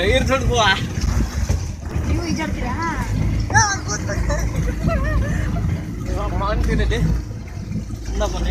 Tyre ದೊಡ್ಡ ನೀವು ಈಜಾಡ್ತೀರಾ? ಮಾಡ್ತೀನಿ ಇಂದ ಬನ್ನಿ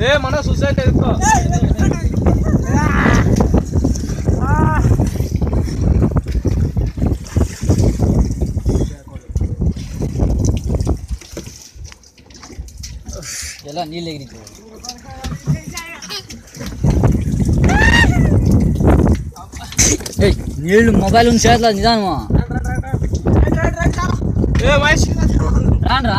ಏ ಮನ ಸುಸೈಡ್ ಇತ್ತು ಎಲ್ಲ ನೀಲಿಗೆ ಏಯ್ ನೀಳು ಮೊಬೈಲ್ ಒಂದು ಸೇರ್ಲ ನಿಧಾನವಾ ಏ ವಯಸ್ಸು ರಾಣ್ರಾ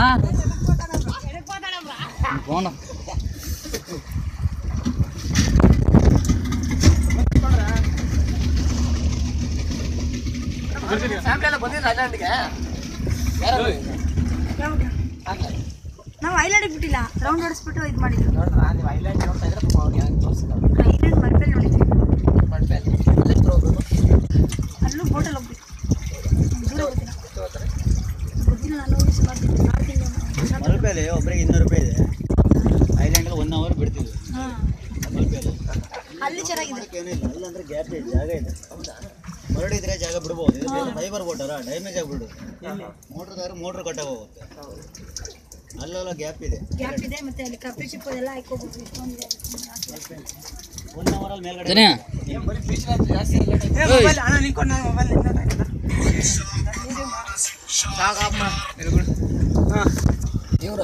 ಫ್ಯಾಮಿಲಿ ಎಲ್ಲ ನಾವು ಐಲ್ಯಾಂಡ್ ಬಿಟ್ಟಿಲ್ಲ. ರೌಂಡ್ ಹೊಡಿಸ್ಬಿಟ್ಟು ಇದು ಮಾಡಿದ್ರು ನೋಡ್ರ ನೀವು ಐಲ್ಯಾಂಡ್ ನೋಡ್ತಾ ಇದ್ರೆ ಅವ್ರಿಗೆ ಹೆಂಗೆ ತೋರಿಸ್ತಾರೆ ಐಲ್ಯಾಂಡ್ ಮಡ್ಬೇಲಿ ನೋಡಿದ್ವಿ. ಮಡ್ಬೇಲಿ ಅಲ್ಲಿ ಹೋಗೋದು ಅಲ್ಲೂ ಬೋಟಲ್ಲಿ ಹೋಗ್ಬೇಕು. ದೂರ ಹೋಗ್ತೀರಾ ಗೊತ್ತಿಲ್ಲ ನಾನು ಸುಮಾರು ಮಲ್ಪೆಯಲ್ಲಿ ಒಬ್ಬರಿಗೆ ಇನ್ನೂರು ರೂಪಾಯಿ ಇದೆ. ಐಲ್ಯಾಂಡಲ್ಲಿ ಒನ್ ಅವರ್ ಬಿಡ್ತೀವಿ ಮಲ್ಪೆಯಲ್ಲಿ ಅಲ್ಲಿ ಚೆನ್ನಾಗಿದೆ. ಏನಿಲ್ಲ ಅಲ್ಲಂದ್ರೆ ಗ್ಯಾಪ್ ಇದೆ ಜಾಗ ಇದೆ. ಹೌದಾ? ಹೊರಡಿದ್ರೆ ಜಾಗ ಬಿಡ್ಬೋದು. ಇದು ಫೈಬರ್ ಬೋಟ್ ಅಲ್ಲ ಡ್ಯಾಮೇಜ್ ಆಗಿಬಿಡು ಮೋಟ್ರ್ ಮೋಟ್ರ್ ಕಟ್ ಹೋಗುತ್ತೆ ಅಲ್ಲೆಲ್ಲ ಗ್ಯಾಪ್ ಇದೆ. ಗ್ಯಾಪ್ ಇದೆ ಮತ್ತೆ ಅಲ್ಲಿ ಕಪ್ಪೆ ಇಷ್ಟೊಂದಿದೆ ಒನ್ ಮೇಲ್ಗಡೆ ಸಾಕಪ್ಪ ಇವ್ರು